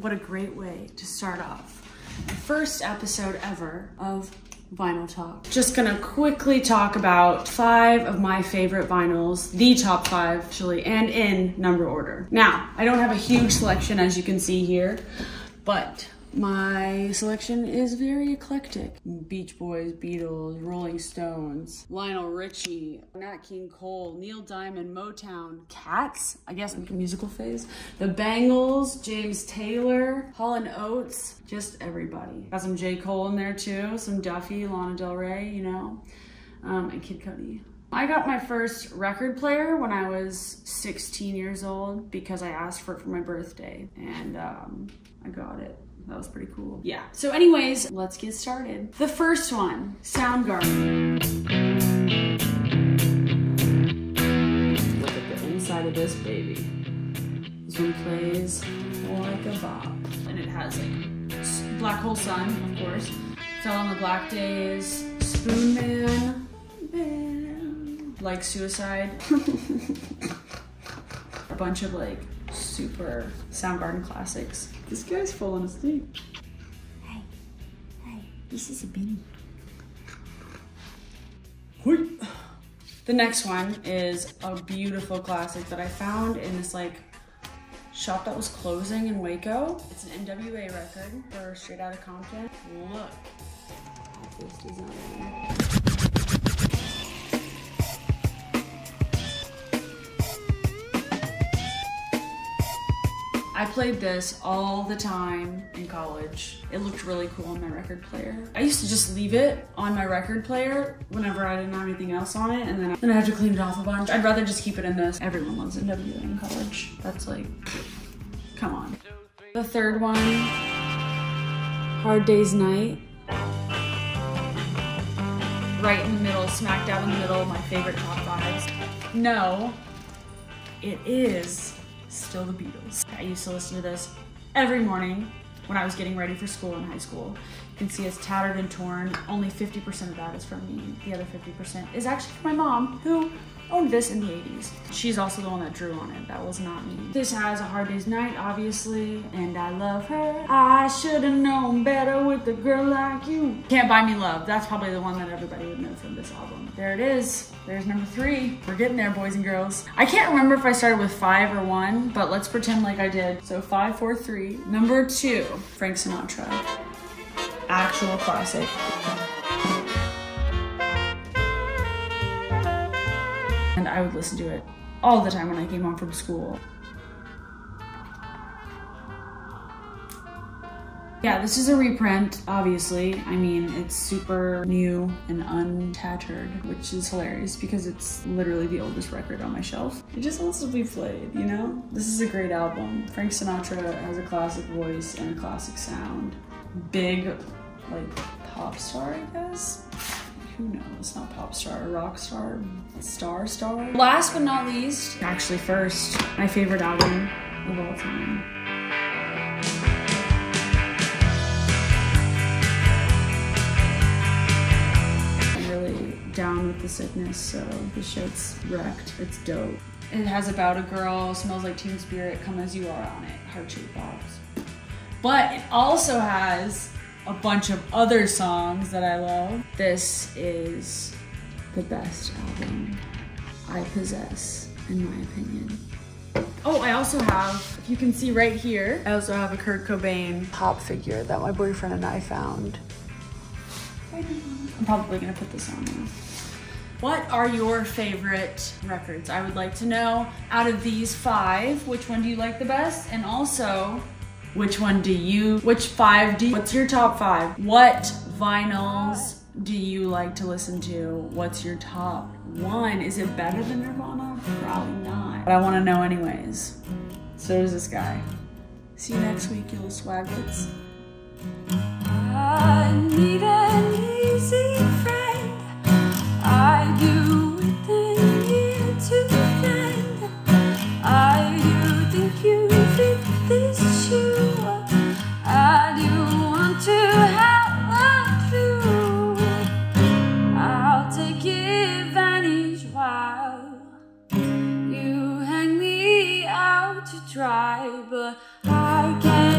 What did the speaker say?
What a great way to start off the first episode ever of Vinyl Talk. Just gonna quickly talk about five of my favorite vinyls, the top five actually, and in number order. Now, I don't have a huge selection as you can see here, but my selection is very eclectic. Beach Boys, Beatles, Rolling Stones, Lionel Richie, Nat King Cole, Neil Diamond, Motown, Cats, I guess musical phase, The Bangles, James Taylor, Hall and Oates, just everybody. Got some J. Cole in there too, some Duffy, Lana Del Rey, you know, um, and Kid Cudi. I got my first record player when I was 16 years old because I asked for it for my birthday and um, I got it. That was pretty cool. Yeah. So anyways, let's get started. The first one, Soundgarden. Look at the inside of this baby. This one plays like a bop. And it has like Black Hole Sun, of course. Fell on the Black Days, Spoonman, Man, like Suicide. a bunch of like super Soundgarden classics. This guy's falling asleep. Hey, hey, this is a Benny. The next one is a beautiful classic that I found in this like shop that was closing in Waco. It's an NWA record for Straight Outta Compton. Look at this design. I played this all the time in college. It looked really cool on my record player. I used to just leave it on my record player whenever I didn't have anything else on it, and then, then I had to clean it off a bunch. I'd rather just keep it in this. Everyone loves NWA in college. That's like, come on. The third one, Hard Day's Night. Right in the middle, smack dab in the middle, my favorite top fives. No, it is still the Beatles. I used to listen to this every morning when I was getting ready for school in high school. You can see it's tattered and torn. Only 50% of that is from me. The other 50% is actually from my mom, who owned this in the 80s. She's also the one that drew on it. That was not me. This has a hard day's night, obviously, and I love her. I should have known better with a girl like you. Can't Buy Me Love. That's probably the one that everybody would know from this album. There it is. There's number three. We're getting there, boys and girls. I can't remember if I started with five or one, but let's pretend like I did. So five, four, three. Number two, Frank Sinatra. Actual classic. I would listen to it all the time when I came home from school. Yeah, this is a reprint, obviously. I mean, it's super new and untattered, which is hilarious because it's literally the oldest record on my shelf. It just wants to be played, you know? This is a great album. Frank Sinatra has a classic voice and a classic sound. Big, like, pop star, I guess? Who knows? Not pop star, rock star, star star. Last but not least, actually first, my favorite album of all time. Really down with the sickness, so the shit's wrecked. It's dope. It has about a girl, smells like Teen Spirit, come as you are on it, heart-shaped box. But it also has a bunch of other songs that I love. This is the best album I possess, in my opinion. Oh, I also have, if you can see right here, I also have a Kurt Cobain pop figure that my boyfriend and I found. I'm probably gonna put this on now. What are your favorite records? I would like to know out of these five, which one do you like the best? And also, which one do you, which five do you, what's your top five? What vinyls do you like to listen to? What's your top one? Is it better than Nirvana? Probably not. But I wanna know anyways. So does this guy. See you next week, you little swaglets. to try, but I can't.